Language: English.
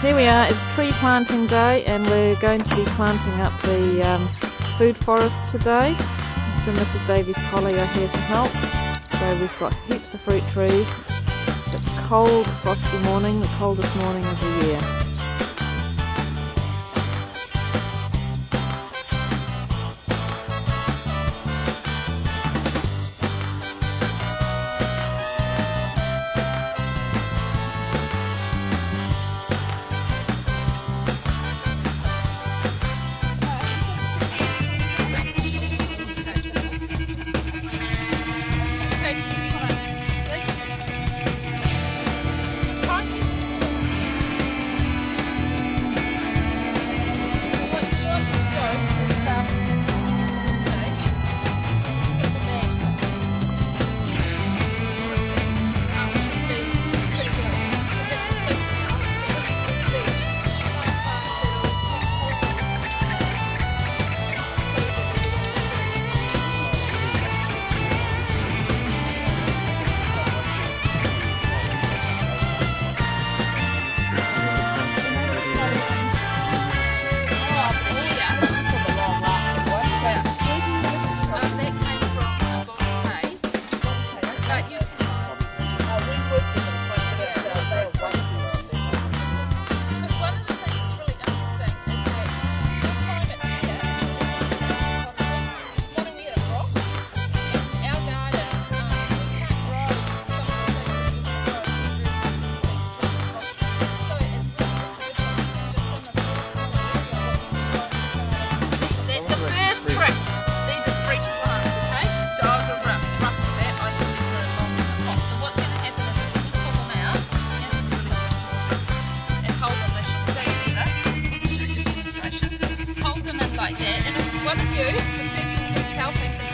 Here we are, it's tree planting day and we're going to be planting up the um, food forest today. Mr and Mrs Davies Colley are here to help. So we've got heaps of fruit trees. It's a cold, frosty morning, the coldest morning of the year. like that. And if one of you, the person who's helping,